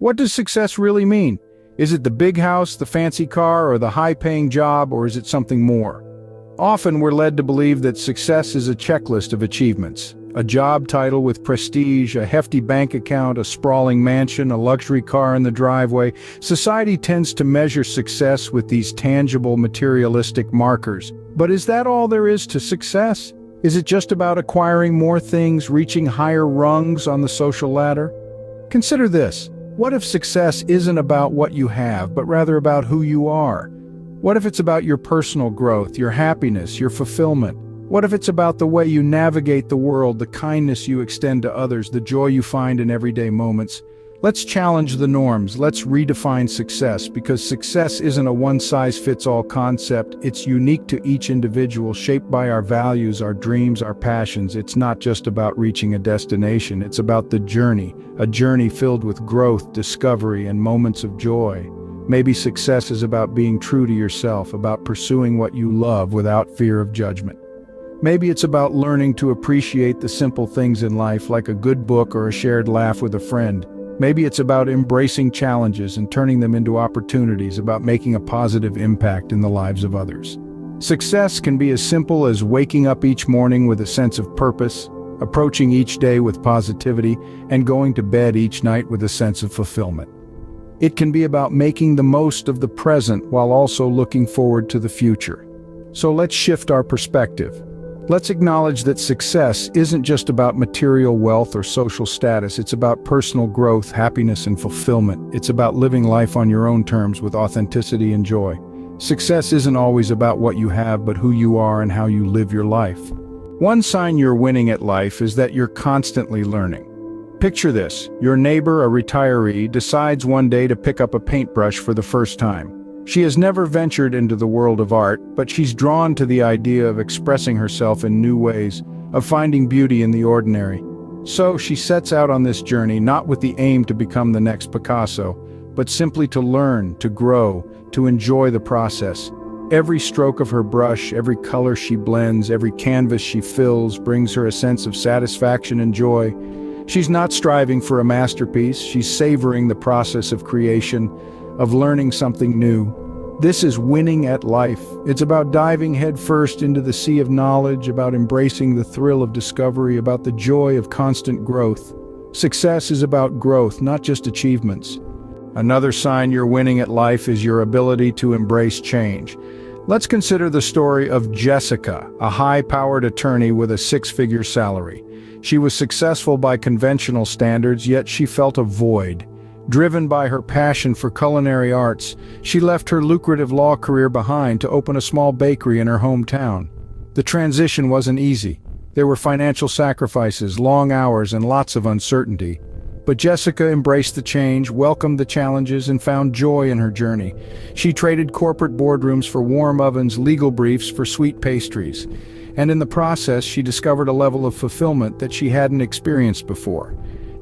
What does success really mean? Is it the big house, the fancy car, or the high-paying job, or is it something more? Often we're led to believe that success is a checklist of achievements. A job title with prestige, a hefty bank account, a sprawling mansion, a luxury car in the driveway. Society tends to measure success with these tangible, materialistic markers. But is that all there is to success? Is it just about acquiring more things, reaching higher rungs on the social ladder? Consider this. What if success isn't about what you have, but rather about who you are? What if it's about your personal growth, your happiness, your fulfillment? What if it's about the way you navigate the world, the kindness you extend to others, the joy you find in everyday moments? Let's challenge the norms, let's redefine success, because success isn't a one-size-fits-all concept, it's unique to each individual, shaped by our values, our dreams, our passions. It's not just about reaching a destination, it's about the journey, a journey filled with growth, discovery, and moments of joy. Maybe success is about being true to yourself, about pursuing what you love without fear of judgment. Maybe it's about learning to appreciate the simple things in life like a good book or a shared laugh with a friend. Maybe it's about embracing challenges and turning them into opportunities, about making a positive impact in the lives of others. Success can be as simple as waking up each morning with a sense of purpose, approaching each day with positivity, and going to bed each night with a sense of fulfillment. It can be about making the most of the present while also looking forward to the future. So let's shift our perspective. Let's acknowledge that success isn't just about material wealth or social status, it's about personal growth, happiness, and fulfillment. It's about living life on your own terms with authenticity and joy. Success isn't always about what you have, but who you are and how you live your life. One sign you're winning at life is that you're constantly learning. Picture this, your neighbor, a retiree, decides one day to pick up a paintbrush for the first time. She has never ventured into the world of art, but she's drawn to the idea of expressing herself in new ways, of finding beauty in the ordinary. So she sets out on this journey not with the aim to become the next Picasso, but simply to learn, to grow, to enjoy the process. Every stroke of her brush, every color she blends, every canvas she fills brings her a sense of satisfaction and joy. She's not striving for a masterpiece, she's savoring the process of creation, of learning something new. This is winning at life. It's about diving headfirst into the sea of knowledge, about embracing the thrill of discovery, about the joy of constant growth. Success is about growth, not just achievements. Another sign you're winning at life is your ability to embrace change. Let's consider the story of Jessica, a high-powered attorney with a six-figure salary. She was successful by conventional standards, yet she felt a void. Driven by her passion for culinary arts, she left her lucrative law career behind to open a small bakery in her hometown. The transition wasn't easy. There were financial sacrifices, long hours, and lots of uncertainty. But Jessica embraced the change, welcomed the challenges, and found joy in her journey. She traded corporate boardrooms for warm ovens, legal briefs for sweet pastries. And in the process, she discovered a level of fulfillment that she hadn't experienced before.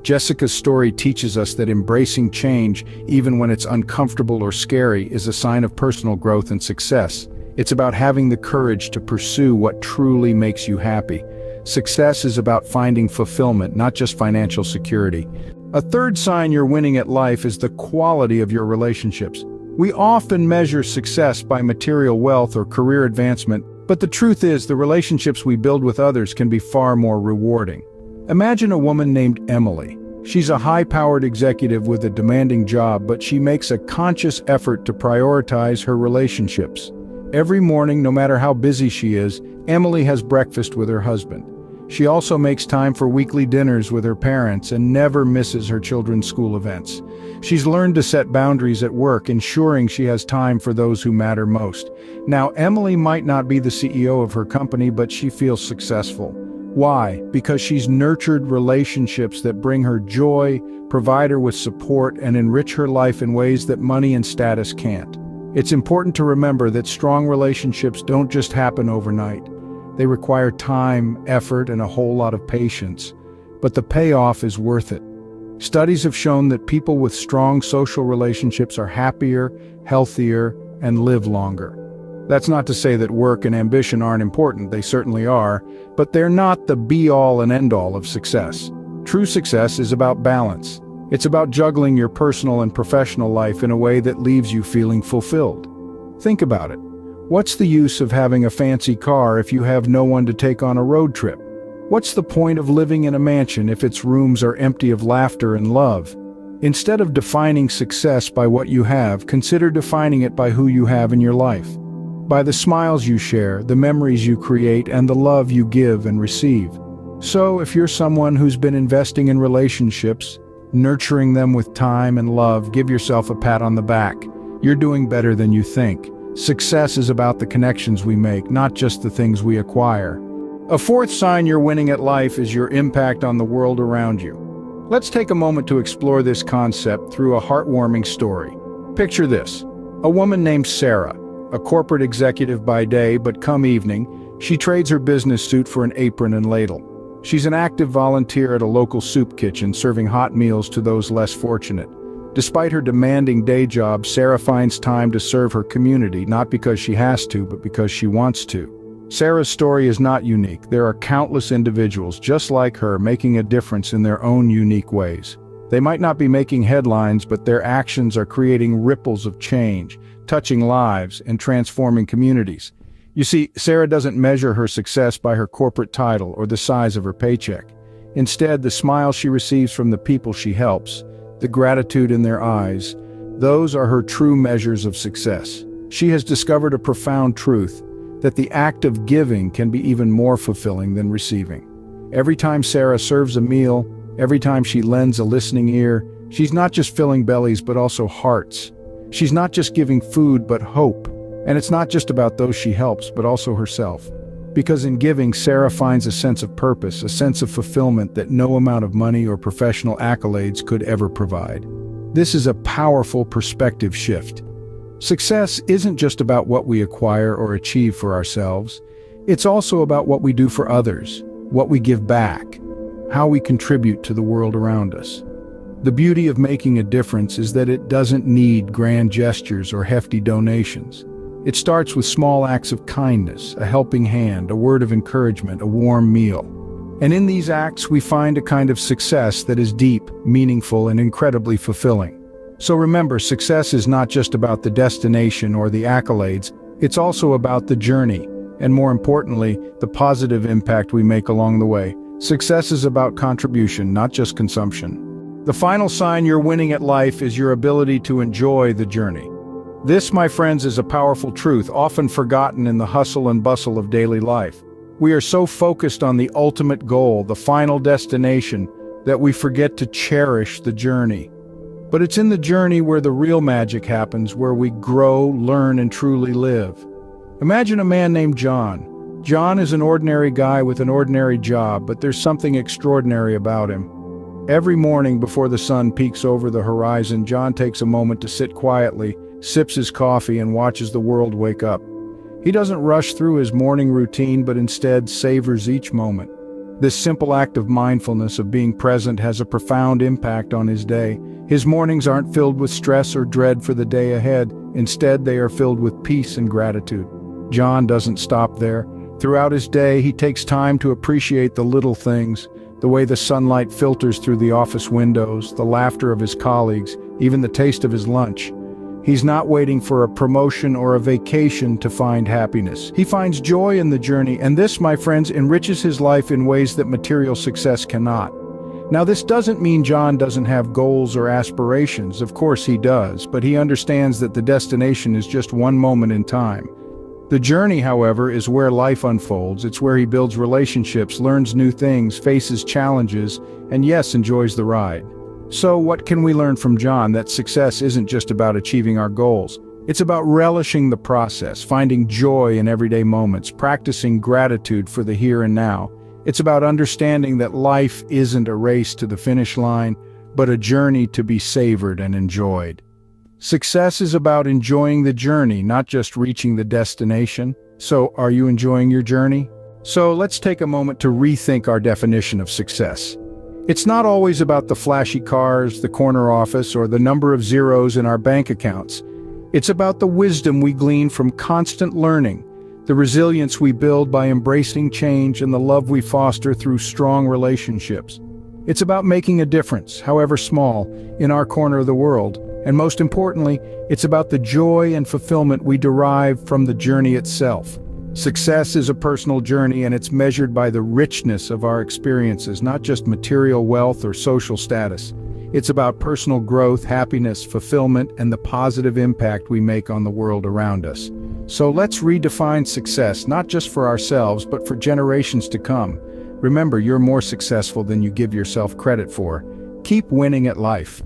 Jessica's story teaches us that embracing change, even when it's uncomfortable or scary, is a sign of personal growth and success. It's about having the courage to pursue what truly makes you happy. Success is about finding fulfillment, not just financial security. A third sign you're winning at life is the quality of your relationships. We often measure success by material wealth or career advancement, but the truth is the relationships we build with others can be far more rewarding. Imagine a woman named Emily. She's a high-powered executive with a demanding job, but she makes a conscious effort to prioritize her relationships. Every morning, no matter how busy she is, Emily has breakfast with her husband. She also makes time for weekly dinners with her parents and never misses her children's school events. She's learned to set boundaries at work, ensuring she has time for those who matter most. Now, Emily might not be the CEO of her company, but she feels successful. Why? Because she's nurtured relationships that bring her joy, provide her with support, and enrich her life in ways that money and status can't. It's important to remember that strong relationships don't just happen overnight. They require time, effort, and a whole lot of patience. But the payoff is worth it. Studies have shown that people with strong social relationships are happier, healthier, and live longer. That's not to say that work and ambition aren't important, they certainly are, but they're not the be-all and end-all of success. True success is about balance. It's about juggling your personal and professional life in a way that leaves you feeling fulfilled. Think about it. What's the use of having a fancy car if you have no one to take on a road trip? What's the point of living in a mansion if its rooms are empty of laughter and love? Instead of defining success by what you have, consider defining it by who you have in your life. By the smiles you share, the memories you create, and the love you give and receive. So, if you're someone who's been investing in relationships, nurturing them with time and love, give yourself a pat on the back. You're doing better than you think. Success is about the connections we make, not just the things we acquire. A fourth sign you're winning at life is your impact on the world around you. Let's take a moment to explore this concept through a heartwarming story. Picture this. A woman named Sarah, a corporate executive by day, but come evening, she trades her business suit for an apron and ladle. She's an active volunteer at a local soup kitchen serving hot meals to those less fortunate. Despite her demanding day job, Sarah finds time to serve her community, not because she has to, but because she wants to. Sarah's story is not unique. There are countless individuals just like her making a difference in their own unique ways. They might not be making headlines, but their actions are creating ripples of change, touching lives and transforming communities. You see, Sarah doesn't measure her success by her corporate title or the size of her paycheck. Instead, the smile she receives from the people she helps, the gratitude in their eyes, those are her true measures of success. She has discovered a profound truth, that the act of giving can be even more fulfilling than receiving. Every time Sarah serves a meal, every time she lends a listening ear, she's not just filling bellies but also hearts. She's not just giving food but hope. And it's not just about those she helps but also herself. Because in giving, Sarah finds a sense of purpose, a sense of fulfillment that no amount of money or professional accolades could ever provide. This is a powerful perspective shift. Success isn't just about what we acquire or achieve for ourselves. It's also about what we do for others, what we give back, how we contribute to the world around us. The beauty of making a difference is that it doesn't need grand gestures or hefty donations. It starts with small acts of kindness, a helping hand, a word of encouragement, a warm meal. And in these acts, we find a kind of success that is deep, meaningful, and incredibly fulfilling. So remember, success is not just about the destination or the accolades, it's also about the journey, and more importantly, the positive impact we make along the way. Success is about contribution, not just consumption. The final sign you're winning at life is your ability to enjoy the journey. This, my friends, is a powerful truth, often forgotten in the hustle and bustle of daily life. We are so focused on the ultimate goal, the final destination, that we forget to cherish the journey. But it's in the journey where the real magic happens, where we grow, learn, and truly live. Imagine a man named John. John is an ordinary guy with an ordinary job, but there's something extraordinary about him. Every morning before the sun peeks over the horizon, John takes a moment to sit quietly, sips his coffee, and watches the world wake up. He doesn't rush through his morning routine, but instead savors each moment. This simple act of mindfulness of being present has a profound impact on his day. His mornings aren't filled with stress or dread for the day ahead. Instead, they are filled with peace and gratitude. John doesn't stop there. Throughout his day, he takes time to appreciate the little things, the way the sunlight filters through the office windows, the laughter of his colleagues, even the taste of his lunch. He's not waiting for a promotion or a vacation to find happiness. He finds joy in the journey, and this, my friends, enriches his life in ways that material success cannot. Now, this doesn't mean John doesn't have goals or aspirations. Of course he does, but he understands that the destination is just one moment in time. The journey, however, is where life unfolds. It's where he builds relationships, learns new things, faces challenges, and yes, enjoys the ride. So what can we learn from John that success isn't just about achieving our goals? It's about relishing the process, finding joy in everyday moments, practicing gratitude for the here and now. It's about understanding that life isn't a race to the finish line, but a journey to be savored and enjoyed. Success is about enjoying the journey, not just reaching the destination. So, are you enjoying your journey? So, let's take a moment to rethink our definition of success. It's not always about the flashy cars, the corner office, or the number of zeros in our bank accounts. It's about the wisdom we glean from constant learning, the resilience we build by embracing change and the love we foster through strong relationships. It's about making a difference, however small, in our corner of the world. And most importantly, it's about the joy and fulfillment we derive from the journey itself. Success is a personal journey and it's measured by the richness of our experiences, not just material wealth or social status. It's about personal growth, happiness, fulfillment, and the positive impact we make on the world around us. So let's redefine success, not just for ourselves, but for generations to come. Remember, you're more successful than you give yourself credit for. Keep winning at life.